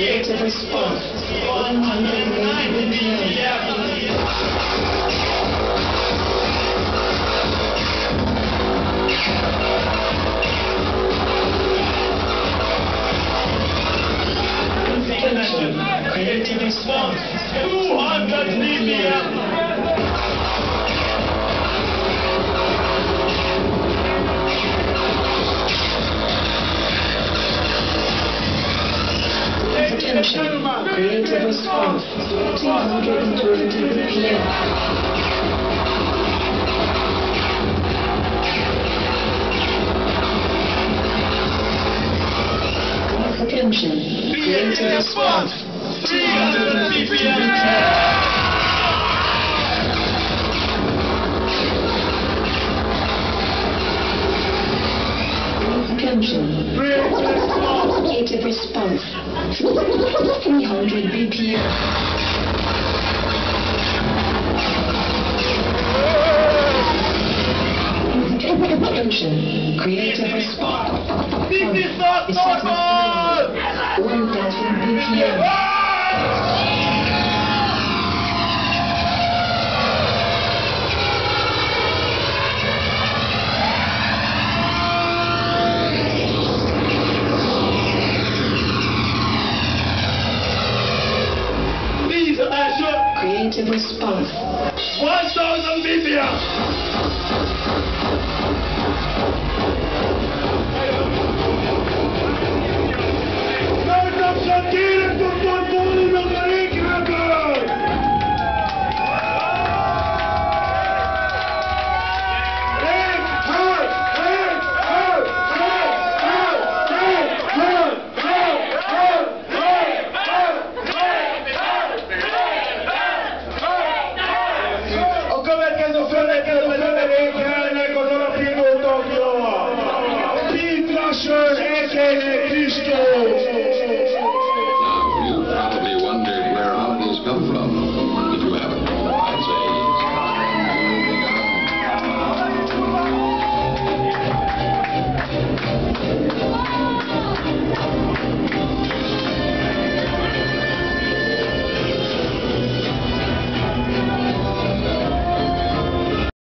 Creative response. 180 BPM. Attention. Creative response. 200 BPM. Attention. Creative response. 220 BPM. Attention. Creative response. 300 BPM. Attention. Creative response. 300 BPM. Attention. Creative response. This is not normal. Creative response. 1000 BPM. Cristo.